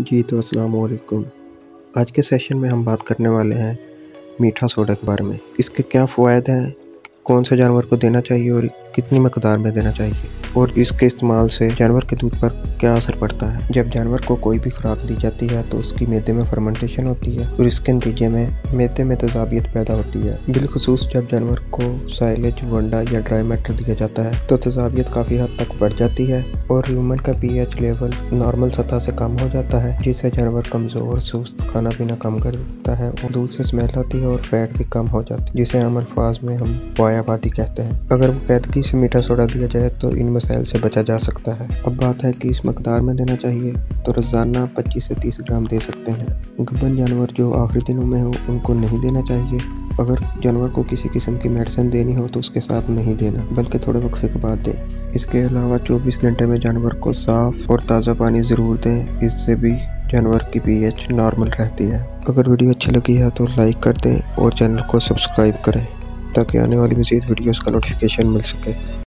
जी तो अस्सलाम वालेकुम आज के सेशन में हम बात करने वाले हैं मीठा सोडा के बारे में। इसके क्या फ़वाद हैं? कौन से जानवर को देना चाहिए और कितनी मकदार में देना चाहिए? और इसके इस्तेमाल से जानवर के दूध पर क्या असर पड़ता है? जब जानवर को कोई भी खुराक दी जाती है तो उसकी मैदे में फर्मेंटेशन होती है और इसके नतीजे में मैदे में तजाबियत पैदा होती है। बिलखसूस, जब जानवर को साइलेज वंडा या ड्राई मैटर दिया जाता है तो तजाबियत काफ़ी हद तक बढ़ जाती है और ह्यूमन का पी एच लेवल नॉर्मल सतह से कम हो जाता है, जिससे जानवर कमज़ोर, सुस्त, खाना पीना कम कर देता है और दूध से स्मेल होती है और फैट भी कम हो जाती है, जिसे हम अल्फाज में हम वायाबादी कहते हैं। अगर वो कैदगी से मीठा सोडा दिया जाए तो इन मसाइल से बचा जा सकता है। अब बात है कि इस मकदार में देना चाहिए तो रोज़ाना 25 से 30 ग्राम दे सकते हैं। गबन जानवर जो आखिरी दिनों में हो, उनको नहीं देना चाहिए। अगर जानवर को किसी किस्म की मेडिसिन देनी हो तो उसके साथ नहीं देना, बल्कि थोड़े वक्फे के बाद दें। इसके अलावा 24 घंटे में जानवर को साफ़ और ताज़ा पानी ज़रूर दें। इससे भी जानवर की पीएच नॉर्मल रहती है। अगर वीडियो अच्छी लगी है तो लाइक कर दें और चैनल को सब्सक्राइब करें। ताकि आने वाली मज़ीद वीडियोज़ का नोटिफिकेशन मिल सके।